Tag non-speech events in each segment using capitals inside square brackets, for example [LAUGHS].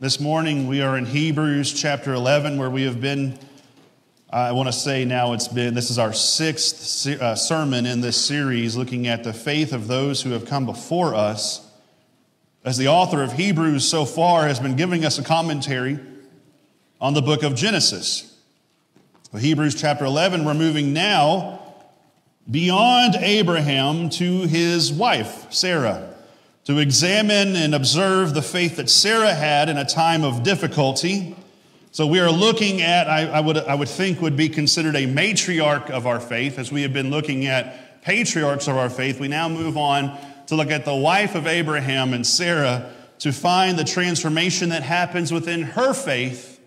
This morning we are in Hebrews chapter 11, where we have been. I want to say now it's been, this is our sixth uh, sermon in this series looking at the faith of those who have come before us. As the author of Hebrews so far has been giving us a commentary on the book of Genesis. Hebrews chapter 11, we're moving now beyond Abraham to his wife, Sarah to examine and observe the faith that Sarah had in a time of difficulty. So we are looking at, I, I, would, I would think would be considered a matriarch of our faith. As we have been looking at patriarchs of our faith, we now move on to look at the wife of Abraham and Sarah to find the transformation that happens within her faith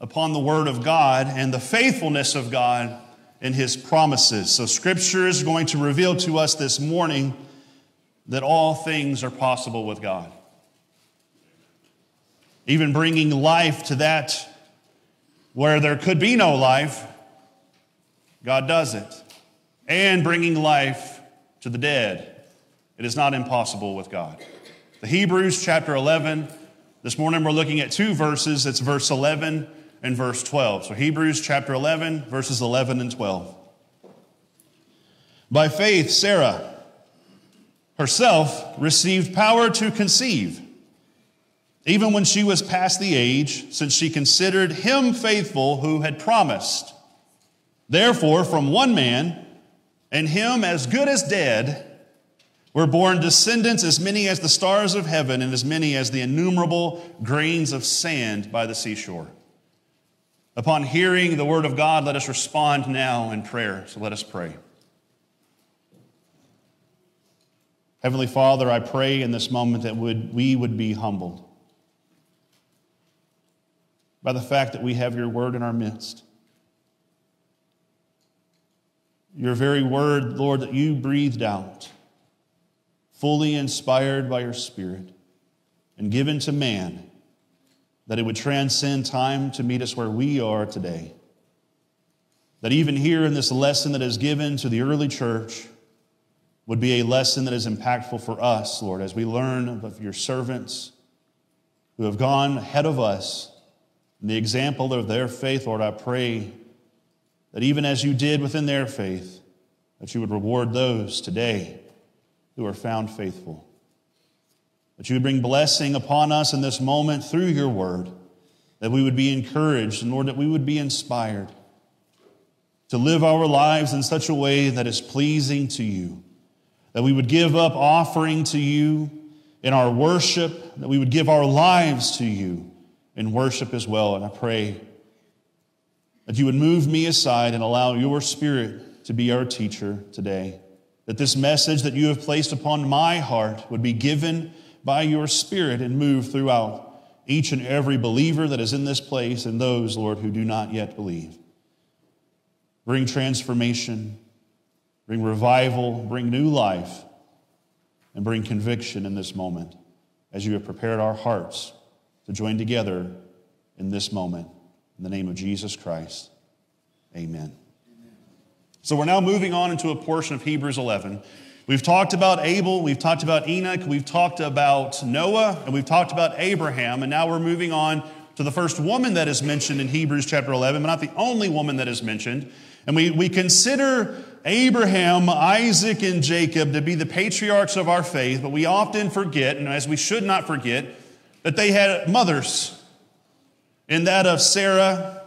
upon the word of God and the faithfulness of God in his promises. So scripture is going to reveal to us this morning that all things are possible with God. Even bringing life to that where there could be no life, God does it. And bringing life to the dead. It is not impossible with God. The Hebrews chapter 11, this morning we're looking at two verses. It's verse 11 and verse 12. So Hebrews chapter 11, verses 11 and 12. By faith, Sarah herself received power to conceive, even when she was past the age, since she considered him faithful who had promised. Therefore, from one man, and him as good as dead, were born descendants as many as the stars of heaven and as many as the innumerable grains of sand by the seashore. Upon hearing the word of God, let us respond now in prayer. So let us pray. Heavenly Father, I pray in this moment that would, we would be humbled by the fact that we have your word in our midst. Your very word, Lord, that you breathed out, fully inspired by your Spirit, and given to man, that it would transcend time to meet us where we are today. That even here in this lesson that is given to the early church, would be a lesson that is impactful for us, Lord, as we learn of your servants who have gone ahead of us in the example of their faith, Lord, I pray that even as you did within their faith, that you would reward those today who are found faithful. That you would bring blessing upon us in this moment through your word, that we would be encouraged, and Lord, that we would be inspired to live our lives in such a way that is pleasing to you that we would give up offering to you in our worship, that we would give our lives to you in worship as well. And I pray that you would move me aside and allow your spirit to be our teacher today. That this message that you have placed upon my heart would be given by your spirit and move throughout each and every believer that is in this place and those, Lord, who do not yet believe. Bring transformation bring revival, bring new life, and bring conviction in this moment as you have prepared our hearts to join together in this moment. In the name of Jesus Christ, amen. So we're now moving on into a portion of Hebrews 11. We've talked about Abel, we've talked about Enoch, we've talked about Noah, and we've talked about Abraham, and now we're moving on to the first woman that is mentioned in Hebrews chapter 11, but not the only woman that is mentioned. And we, we consider Abraham, Isaac, and Jacob to be the patriarchs of our faith, but we often forget, and as we should not forget, that they had mothers. In that of Sarah,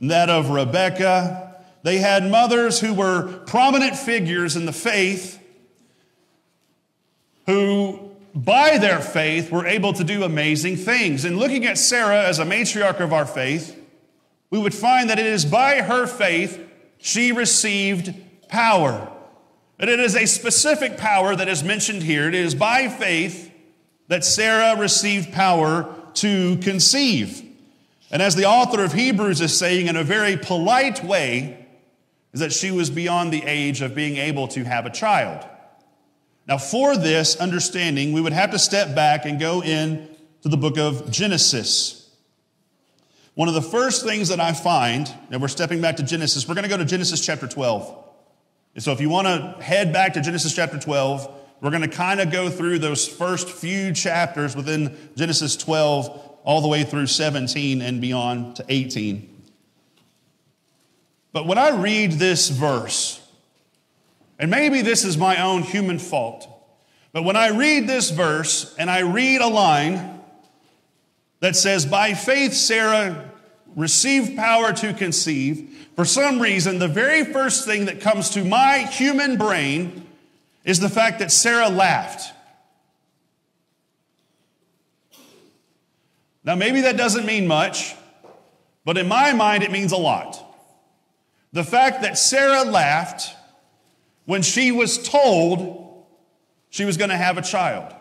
in that of Rebecca. they had mothers who were prominent figures in the faith who, by their faith, were able to do amazing things. And looking at Sarah as a matriarch of our faith, we would find that it is by her faith she received power. And it is a specific power that is mentioned here. It is by faith that Sarah received power to conceive. And as the author of Hebrews is saying in a very polite way, is that she was beyond the age of being able to have a child. Now, for this understanding, we would have to step back and go in to the book of Genesis. One of the first things that I find, and we're stepping back to Genesis, we're going to go to Genesis chapter 12. And so if you want to head back to Genesis chapter 12, we're going to kind of go through those first few chapters within Genesis 12 all the way through 17 and beyond to 18. But when I read this verse, and maybe this is my own human fault, but when I read this verse and I read a line that says, By faith, Sarah received power to conceive, for some reason, the very first thing that comes to my human brain is the fact that Sarah laughed. Now, maybe that doesn't mean much, but in my mind, it means a lot. The fact that Sarah laughed when she was told she was going to have a child.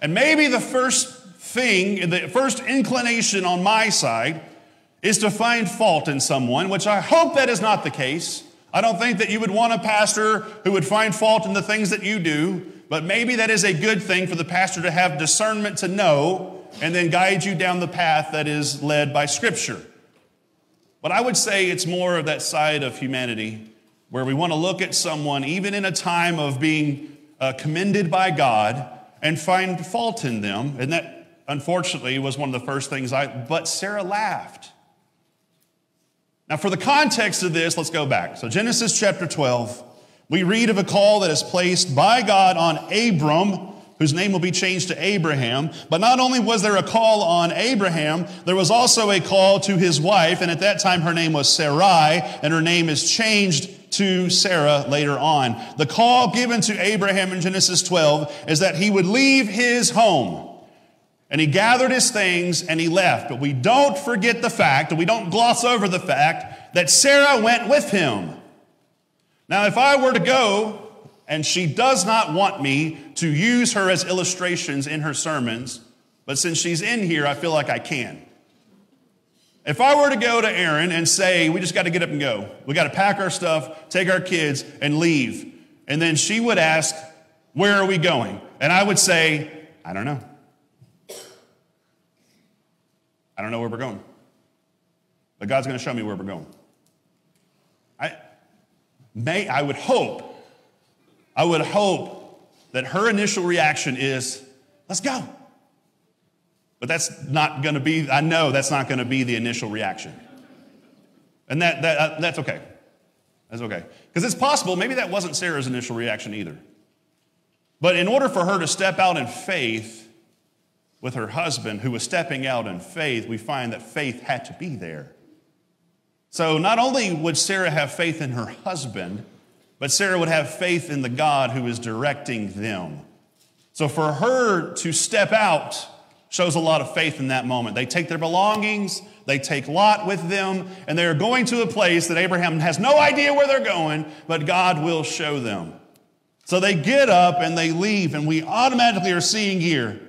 And maybe the first thing, the first inclination on my side is to find fault in someone, which I hope that is not the case. I don't think that you would want a pastor who would find fault in the things that you do, but maybe that is a good thing for the pastor to have discernment to know and then guide you down the path that is led by Scripture. But I would say it's more of that side of humanity where we want to look at someone, even in a time of being uh, commended by God and find fault in them. And that, unfortunately, was one of the first things I, but Sarah laughed. Now, for the context of this, let's go back. So, Genesis chapter 12, we read of a call that is placed by God on Abram, whose name will be changed to Abraham. But not only was there a call on Abraham, there was also a call to his wife, and at that time her name was Sarai, and her name is changed to Sarah later on. The call given to Abraham in Genesis 12 is that he would leave his home. And he gathered his things and he left. But we don't forget the fact, and we don't gloss over the fact, that Sarah went with him. Now, if I were to go and she does not want me to use her as illustrations in her sermons, but since she's in here, I feel like I can. If I were to go to Aaron and say, we just got to get up and go, we got to pack our stuff, take our kids, and leave, and then she would ask, where are we going? And I would say, I don't know. I don't know where we're going. But God's going to show me where we're going. I, may, I would hope, I would hope that her initial reaction is, let's go. But that's not going to be, I know that's not going to be the initial reaction. And that, that, uh, that's okay. That's okay. Because it's possible, maybe that wasn't Sarah's initial reaction either. But in order for her to step out in faith with her husband, who was stepping out in faith, we find that faith had to be there. So not only would Sarah have faith in her husband, but Sarah would have faith in the God who is directing them. So for her to step out shows a lot of faith in that moment. They take their belongings, they take Lot with them, and they are going to a place that Abraham has no idea where they're going, but God will show them. So they get up and they leave, and we automatically are seeing here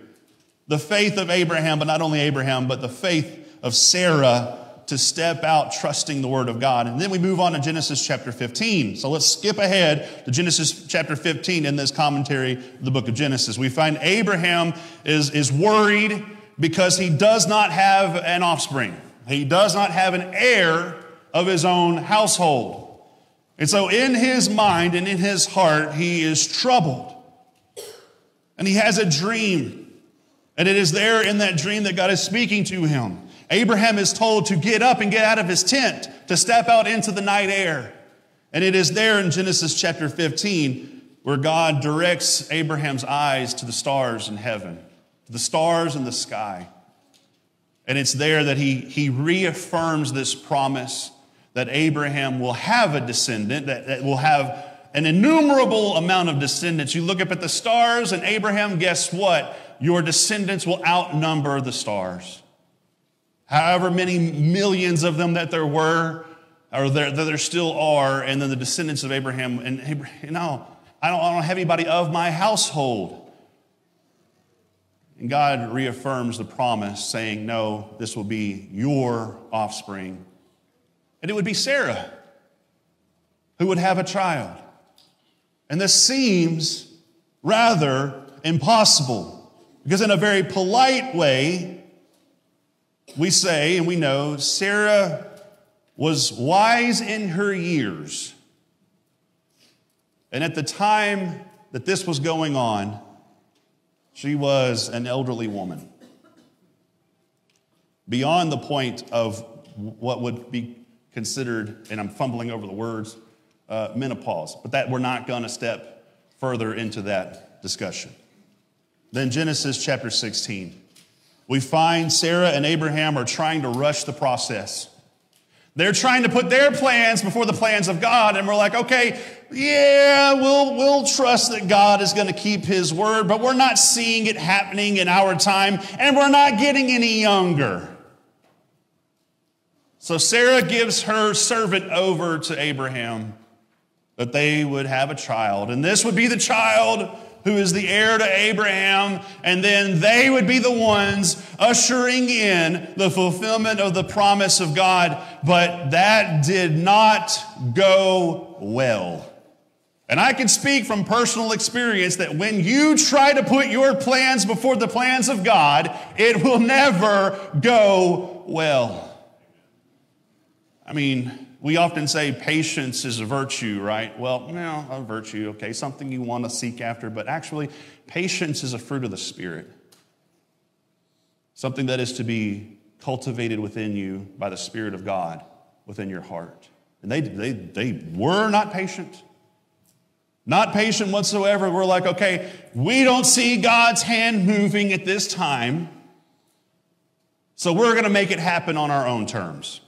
the faith of Abraham, but not only Abraham, but the faith of Sarah to step out trusting the word of God. And then we move on to Genesis chapter 15. So let's skip ahead to Genesis chapter 15 in this commentary the book of Genesis. We find Abraham is, is worried because he does not have an offspring. He does not have an heir of his own household. And so in his mind and in his heart, he is troubled. And he has a dream. And it is there in that dream that God is speaking to him. Abraham is told to get up and get out of his tent, to step out into the night air. And it is there in Genesis chapter 15 where God directs Abraham's eyes to the stars in heaven, to the stars in the sky. And it's there that he, he reaffirms this promise that Abraham will have a descendant, that, that will have an innumerable amount of descendants. You look up at the stars, and Abraham, guess what? Your descendants will outnumber the stars however many millions of them that there were, or there, that there still are, and then the descendants of Abraham. And you know, I don't, I don't have anybody of my household. And God reaffirms the promise, saying, No, this will be your offspring. And it would be Sarah who would have a child. And this seems rather impossible because, in a very polite way, we say and we know Sarah was wise in her years. And at the time that this was going on, she was an elderly woman. beyond the point of what would be considered, and I'm fumbling over the words, uh, menopause. But that we're not going to step further into that discussion. Then Genesis chapter 16. We find Sarah and Abraham are trying to rush the process. They're trying to put their plans before the plans of God, and we're like, okay, yeah, we'll, we'll trust that God is going to keep his word, but we're not seeing it happening in our time, and we're not getting any younger. So Sarah gives her servant over to Abraham that they would have a child, and this would be the child who is the heir to Abraham, and then they would be the ones ushering in the fulfillment of the promise of God. But that did not go well. And I can speak from personal experience that when you try to put your plans before the plans of God, it will [LAUGHS] never go well. I mean, we often say patience is a virtue, right? Well, no, a virtue, okay, something you want to seek after, but actually, patience is a fruit of the Spirit. Something that is to be cultivated within you by the Spirit of God within your heart. And they, they, they were not patient. Not patient whatsoever. We're like, okay, we don't see God's hand moving at this time, so we're going to make it happen on our own terms.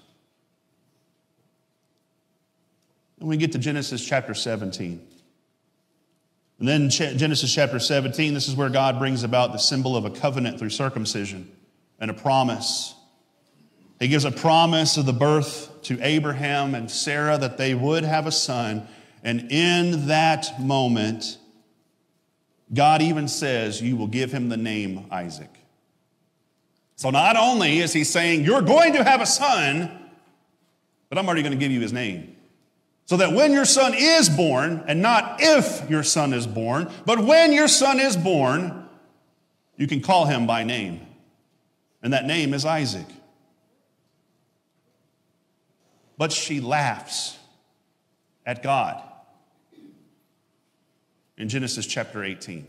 And we get to Genesis chapter 17. And then Genesis chapter 17, this is where God brings about the symbol of a covenant through circumcision and a promise. He gives a promise of the birth to Abraham and Sarah that they would have a son. And in that moment, God even says, You will give him the name Isaac. So not only is he saying, You're going to have a son, but I'm already going to give you his name. So that when your son is born, and not if your son is born, but when your son is born, you can call him by name. And that name is Isaac. But she laughs at God in Genesis chapter 18.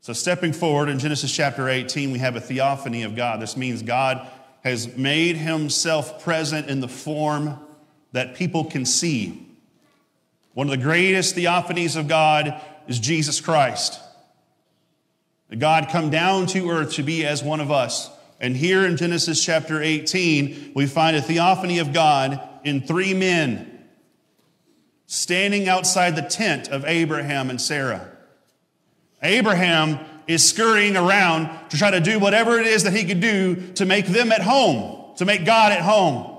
So, stepping forward in Genesis chapter 18, we have a theophany of God. This means God has made himself present in the form that people can see. One of the greatest theophanies of God is Jesus Christ. God come down to earth to be as one of us. And here in Genesis chapter 18, we find a theophany of God in three men standing outside the tent of Abraham and Sarah. Abraham is scurrying around to try to do whatever it is that he could do to make them at home, to make God at home.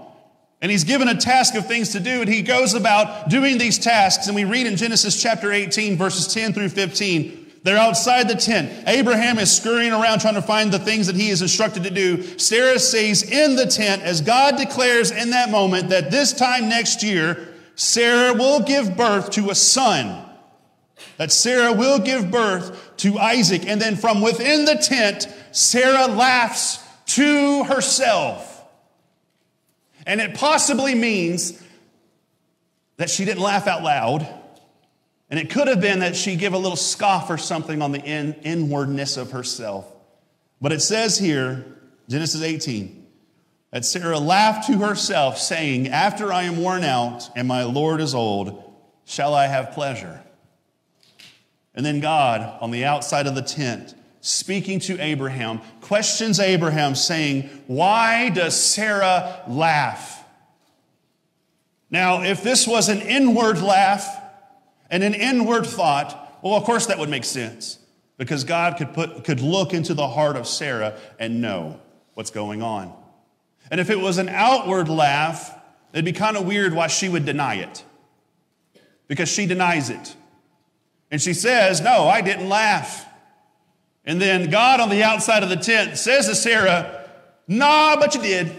And he's given a task of things to do, and he goes about doing these tasks. And we read in Genesis chapter 18, verses 10 through 15. They're outside the tent. Abraham is scurrying around trying to find the things that he is instructed to do. Sarah stays in the tent as God declares in that moment that this time next year, Sarah will give birth to a son. That Sarah will give birth to Isaac. And then from within the tent, Sarah laughs to herself. And it possibly means that she didn't laugh out loud. And it could have been that she gave a little scoff or something on the in, inwardness of herself. But it says here, Genesis 18, that Sarah laughed to herself, saying, After I am worn out and my Lord is old, shall I have pleasure? And then God, on the outside of the tent, speaking to Abraham, questions Abraham, saying, Why does Sarah laugh? Now, if this was an inward laugh and an inward thought, well, of course that would make sense because God could, put, could look into the heart of Sarah and know what's going on. And if it was an outward laugh, it'd be kind of weird why she would deny it because she denies it. And she says, No, I didn't laugh. And then God on the outside of the tent says to Sarah, Nah, but you did.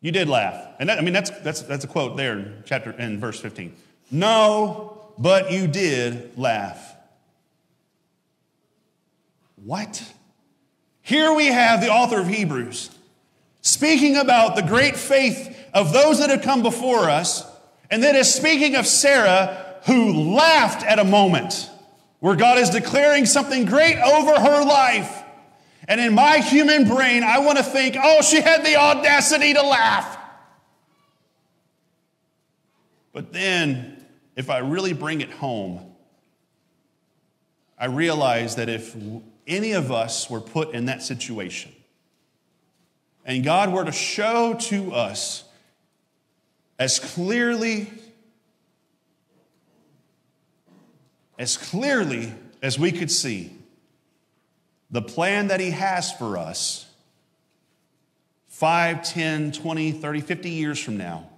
You did laugh. And that, I mean, that's, that's, that's a quote there in chapter in verse 15. No, but you did laugh. What? Here we have the author of Hebrews speaking about the great faith of those that have come before us, and then is speaking of Sarah who laughed at a moment where God is declaring something great over her life. And in my human brain, I want to think, oh, she had the audacity to laugh. But then, if I really bring it home, I realize that if any of us were put in that situation, and God were to show to us as clearly as clearly as we could see the plan that He has for us 5, 10, 20, 30, 50 years from now,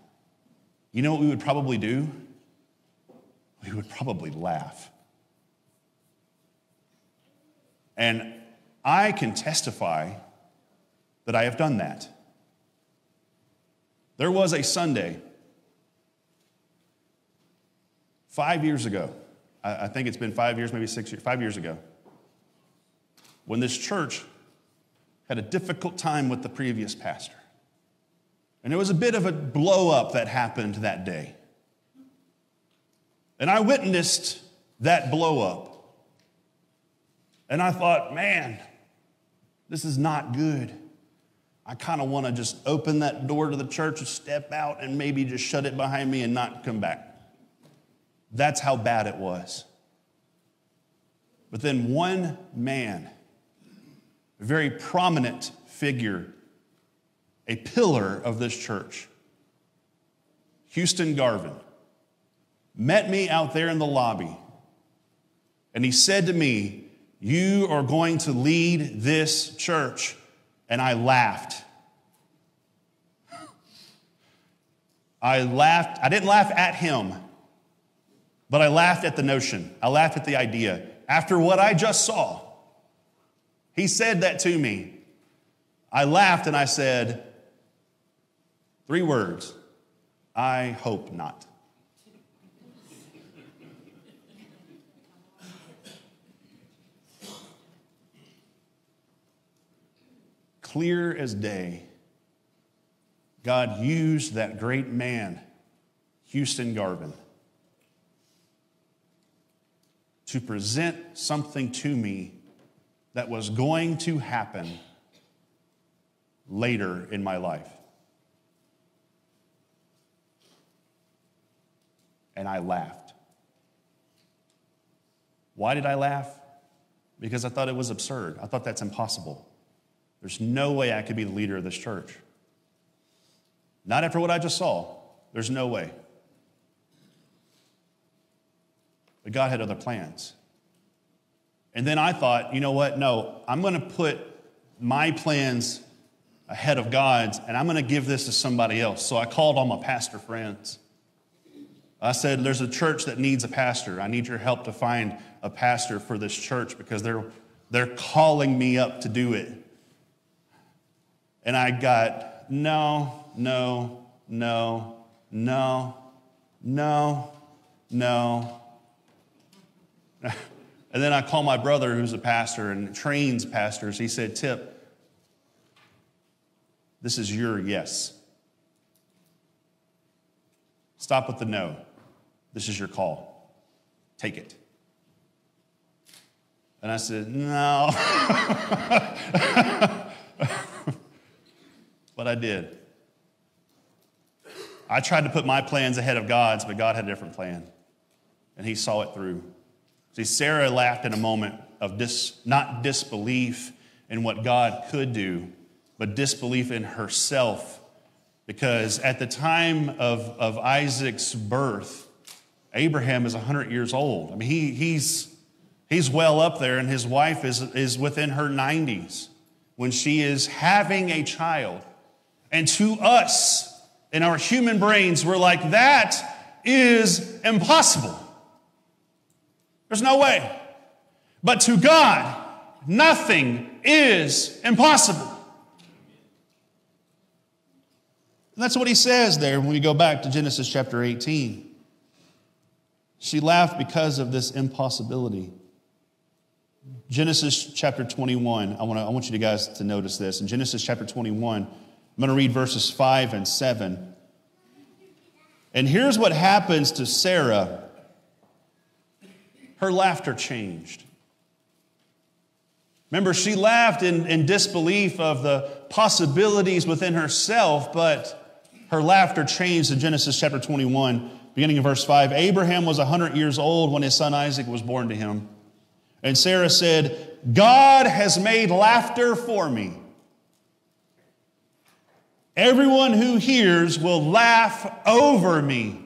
you know what we would probably do? We would probably laugh. And I can testify that I have done that. There was a Sunday five years ago I, think it's been five years, maybe six years, five years ago, when this church had a difficult time with the previous pastor. And there was a bit of a blow up that happened that day. And I witnessed that blow up. And I thought, man, this is not good. I kind of want to just open that door to the church and step out and maybe just shut it behind me and not come back. That's how bad it was. But then one man, a very prominent figure, a pillar of this church, Houston Garvin, met me out there in the lobby. And he said to me, You are going to lead this church. And I laughed. I laughed. I didn't laugh at him. But I laughed at the notion. I laughed at the idea. After what I just saw, he said that to me. I laughed and I said, three words I hope not. Clear as day, God used that great man, Houston Garvin to present something to me that was going to happen later in my life. And I laughed. Why did I laugh? Because I thought it was absurd. I thought that's impossible. There's no way I could be the leader of this church. Not after what I just saw. There's no way. But God had other plans. And then I thought, you know what? No, I'm going to put my plans ahead of God's and I'm going to give this to somebody else. So I called all my pastor friends. I said, There's a church that needs a pastor. I need your help to find a pastor for this church because they're, they're calling me up to do it. And I got, No, no, no, no, no, no, [LAUGHS] and then I call my brother, who's a pastor and trains pastors. He said, Tip, this is your yes. Stop with the no. This is your call. Take it. And I said, No. [LAUGHS] but I did. I tried to put my plans ahead of God's, but God had a different plan. And He saw it through. See, Sarah laughed in a moment of dis, not disbelief in what God could do, but disbelief in herself. Because at the time of, of Isaac's birth, Abraham is 100 years old. I mean, he, he's, he's well up there, and his wife is, is within her 90s when she is having a child. And to us, in our human brains, we're like, that is impossible. There's no way. But to God, nothing is impossible. And that's what he says there when we go back to Genesis chapter 18. She laughed because of this impossibility. Genesis chapter 21, I want, to, I want you guys to notice this. In Genesis chapter 21, I'm going to read verses 5 and 7. And here's what happens to Sarah her laughter changed. Remember, she laughed in, in disbelief of the possibilities within herself, but her laughter changed in Genesis chapter 21, beginning in verse 5. Abraham was 100 years old when his son Isaac was born to him. And Sarah said, God has made laughter for me. Everyone who hears will laugh over me.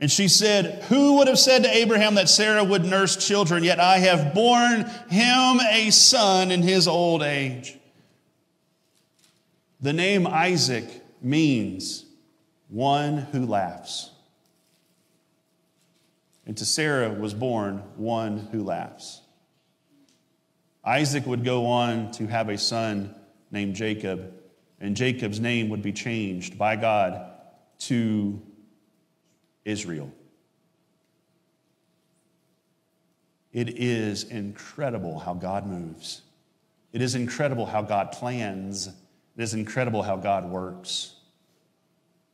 And she said, Who would have said to Abraham that Sarah would nurse children? Yet I have borne him a son in his old age. The name Isaac means one who laughs. And to Sarah was born one who laughs. Isaac would go on to have a son named Jacob, and Jacob's name would be changed by God to Israel. It is incredible how God moves. It is incredible how God plans. It is incredible how God works.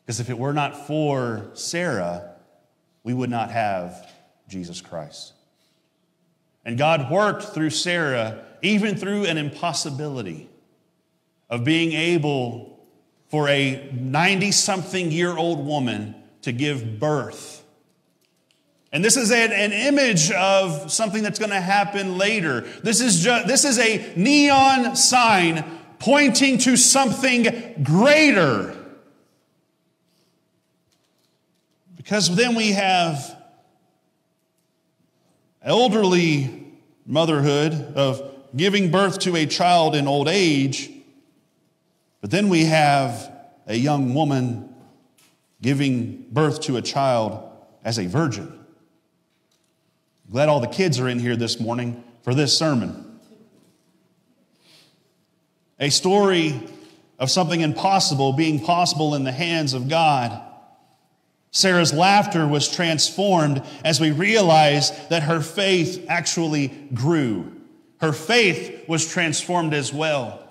Because if it were not for Sarah, we would not have Jesus Christ. And God worked through Sarah, even through an impossibility of being able for a 90 something year old woman to give birth. And this is an, image of something that's going to happen later. This is, just, this is a neon sign pointing to something greater. Because then we have elderly motherhood of giving birth to a child in old age, but then we have a young woman giving birth to a child as a virgin. Glad all the kids are in here this morning for this sermon. A story of something impossible being possible in the hands of God. Sarah's laughter was transformed as we realize that her faith actually grew. Her faith was transformed as well.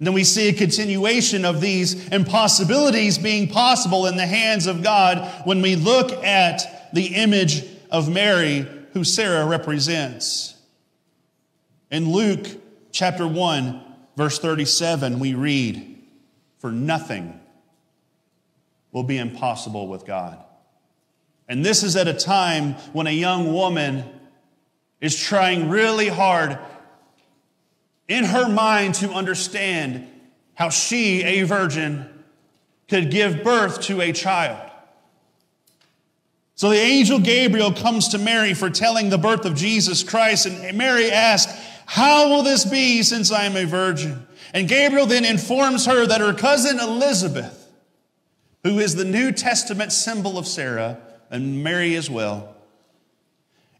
And then we see a continuation of these impossibilities being possible in the hands of God when we look at the image of Mary, who Sarah represents. In Luke chapter 1, verse 37, we read, For nothing will be impossible with God. And this is at a time when a young woman is trying really hard in her mind to understand how she, a virgin, could give birth to a child. So the angel Gabriel comes to Mary for telling the birth of Jesus Christ, and Mary asks, How will this be since I am a virgin? And Gabriel then informs her that her cousin Elizabeth, who is the New Testament symbol of Sarah, and Mary as well,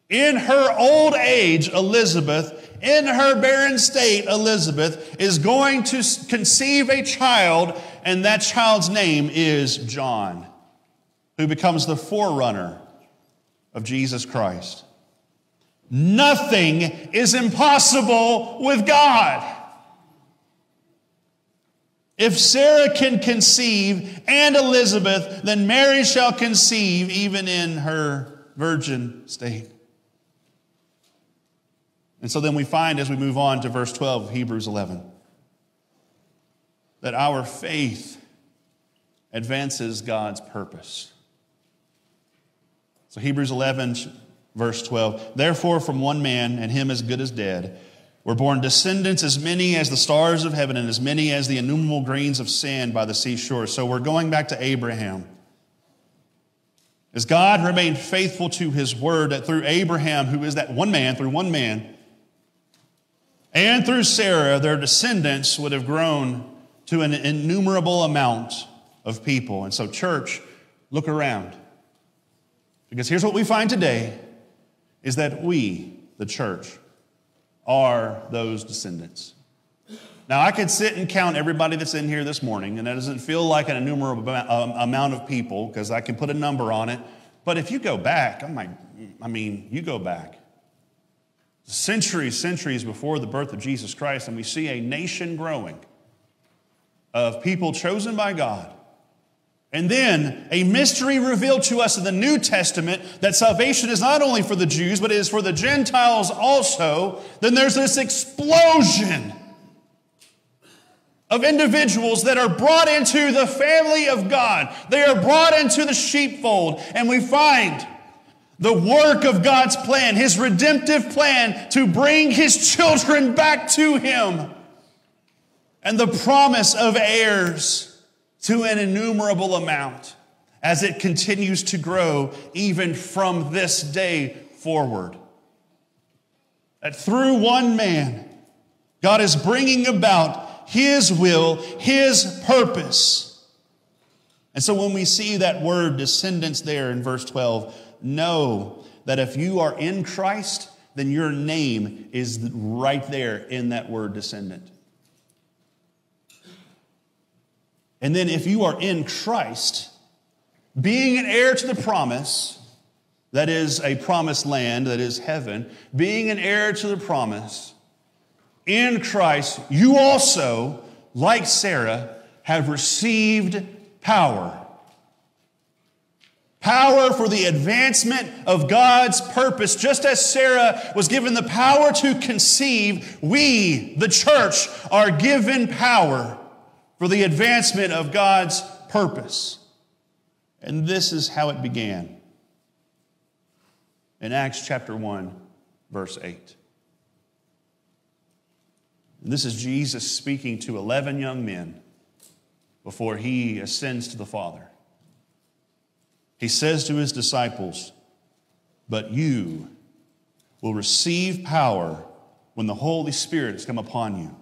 in her old age, Elizabeth in her barren state, Elizabeth is going to conceive a child, and that child's name is John, who becomes the forerunner of Jesus Christ. Nothing is impossible with God. If Sarah can conceive and Elizabeth, then Mary shall conceive even in her virgin state. And so then we find as we move on to verse 12 of Hebrews 11 that our faith advances God's purpose. So Hebrews 11, verse 12. Therefore, from one man, and him as good as dead, were born descendants as many as the stars of heaven and as many as the innumerable grains of sand by the seashore. So we're going back to Abraham. As God remained faithful to his word, that through Abraham, who is that one man, through one man, and through Sarah, their descendants would have grown to an innumerable amount of people. And so, church, look around. Because here's what we find today is that we, the church, are those descendants. Now, I could sit and count everybody that's in here this morning, and that doesn't feel like an innumerable um, amount of people because I can put a number on it. But if you go back, I'm like, I mean, you go back centuries, centuries before the birth of Jesus Christ, and we see a nation growing of people chosen by God And then a mystery revealed to us in the New Testament that salvation is not only for the Jews, but it is for the Gentiles also. Then there's this explosion of individuals that are brought into the family of God. They are brought into the sheepfold, and we find the work of God's plan, His redemptive plan to bring His children back to Him, and the promise of heirs to an innumerable amount as it continues to grow even from this day forward. That through one man, God is bringing about His will, His purpose. And so when we see that word descendants there in verse 12, know that if you are in Christ, then your name is right there in that word descendant. And then if you are in Christ, being an heir to the promise, that is a promised land, that is heaven, being an heir to the promise, in Christ, you also, like Sarah, have received power. Power for the advancement of God's purpose. Just as Sarah was given the power to conceive, we, the church, are given power for the advancement of God's purpose. And this is how it began in Acts chapter 1, verse 8. And this is Jesus speaking to 11 young men before he ascends to the Father. He says to his disciples, But you will receive power when the Holy Spirit has come upon you,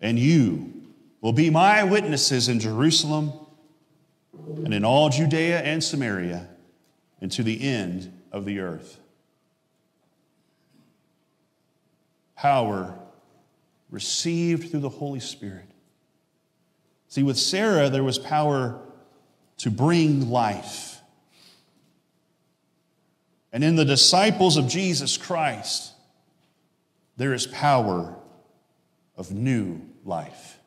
and you will be my witnesses in Jerusalem and in all Judea and Samaria and to the end of the earth. Power received through the Holy Spirit. See, with Sarah, there was power to bring life. And in the disciples of Jesus Christ, there is power of new life.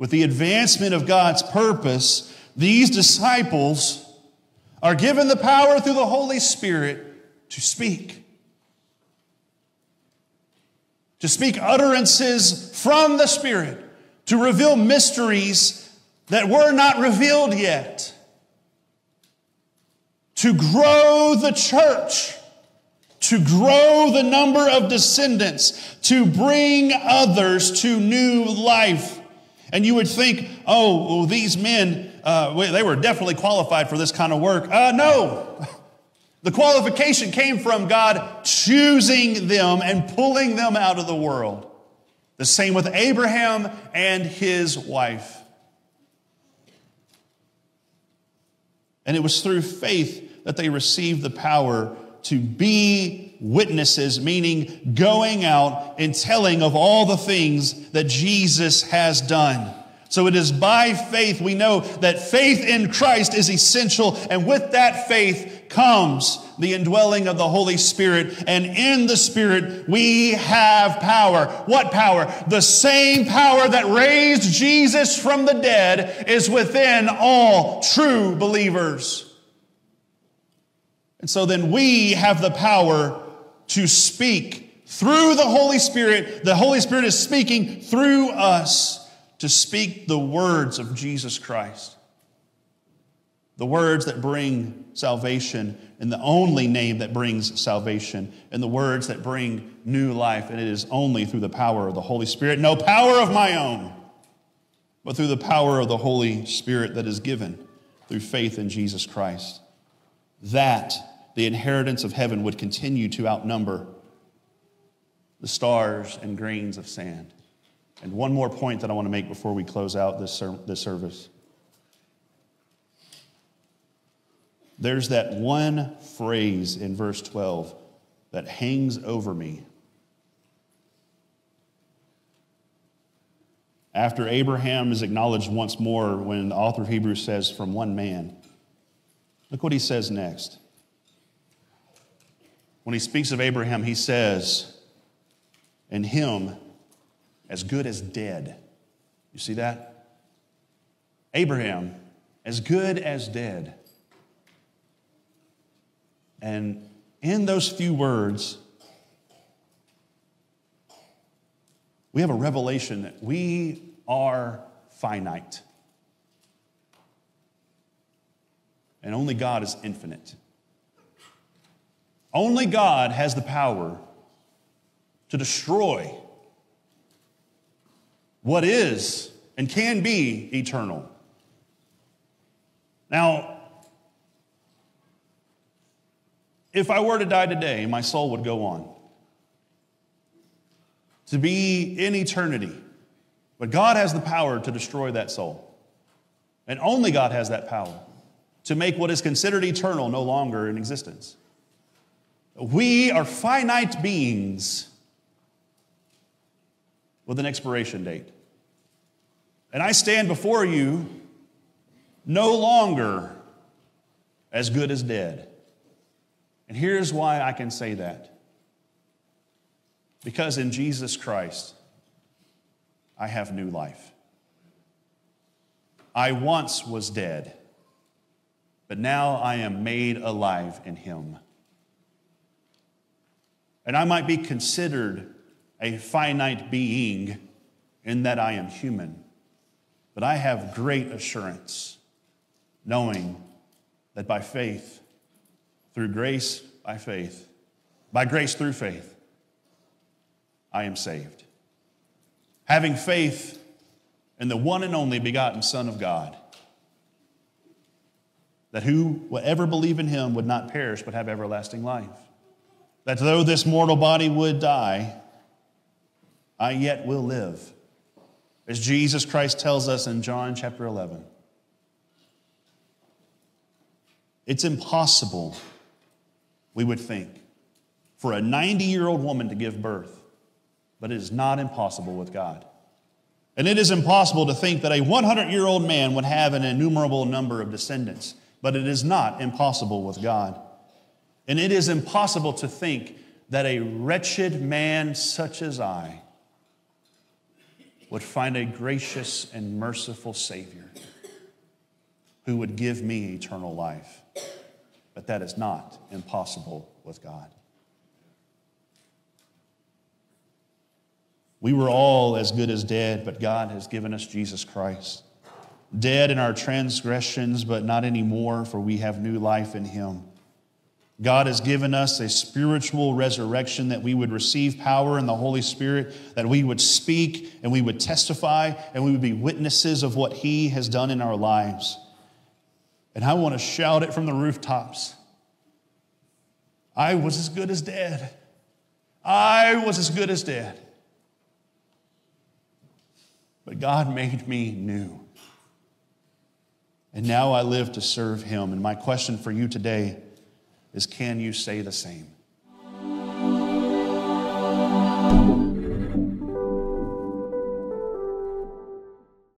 with the advancement of God's purpose, these disciples are given the power through the Holy Spirit to speak. To speak utterances from the Spirit, to reveal mysteries that were not revealed yet, to grow the church, to grow the number of descendants, to bring others to new life and you would think, oh, well, these men, uh, they were definitely qualified for this kind of work. Uh, no. [LAUGHS] The qualification came from God choosing them and pulling them out of the world. The same with Abraham and his wife. And it was through faith that they received the power to be witnesses, meaning going out and telling of all the things that Jesus has done. So it is by faith we know that faith in Christ is essential, and with that faith comes the indwelling of the Holy Spirit. And in the Spirit, we have power. What power? The same power that raised Jesus from the dead is within all true believers. And so then we have the power to speak through the Holy Spirit. The Holy Spirit is speaking through us to speak the words of Jesus Christ. The words that bring salvation and the only name that brings salvation and the words that bring new life. And it is only through the power of the Holy Spirit. No power of my own, but through the power of the Holy Spirit that is given through faith in Jesus Christ. That the inheritance of heaven would continue to outnumber the stars and grains of sand. And one more point that I want to make before we close out this, this service. There's that one phrase in verse 12 that hangs over me. After Abraham is acknowledged once more, when the author of Hebrews says, from one man, look what he says next. When he speaks of Abraham, he says, "In him, as good as dead. You see that? Abraham, as good as dead. And in those few words, we have a revelation that we are finite. And only God is infinite. Only God has the power to destroy what is and can be eternal. Now, if I were to die today, my soul would go on to be in eternity. But God has the power to destroy that soul. And only God has that power to make what is considered eternal no longer in existence. We are finite beings with an expiration date. And I stand before you no longer as good as dead. And here's why I can say that. Because in Jesus Christ, I have new life. I once was dead, but now I am made alive in Him. And I might be considered a finite being in that I am human, but I have great assurance knowing that by faith, through grace, by faith, by grace through faith, I am saved. Having faith in the one and only begotten Son of God, that who would ever believe in him would not perish but have everlasting life. That though this mortal body would die, I yet will live. As Jesus Christ tells us in John chapter 11. It's impossible, we would think, for a 90 year old woman to give birth, but it is not impossible with God. And it is impossible to think that a 100 year old man would have an innumerable number of descendants, but it is not impossible with God. And it is impossible to think that a wretched man such as I would find a gracious and merciful Savior who would give me eternal life. But that is not impossible with God. We were all as good as dead, but God has given us Jesus Christ. Dead in our transgressions, but not anymore, for we have new life in Him. God has given us a spiritual resurrection that we would receive power in the Holy Spirit, that we would speak and we would testify and we would be witnesses of what He has done in our lives. And I want to shout it from the rooftops. I was as good as dead. I was as good as dead. But God made me new. And now I live to serve Him. And my question for you today is can you say the same?